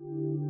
you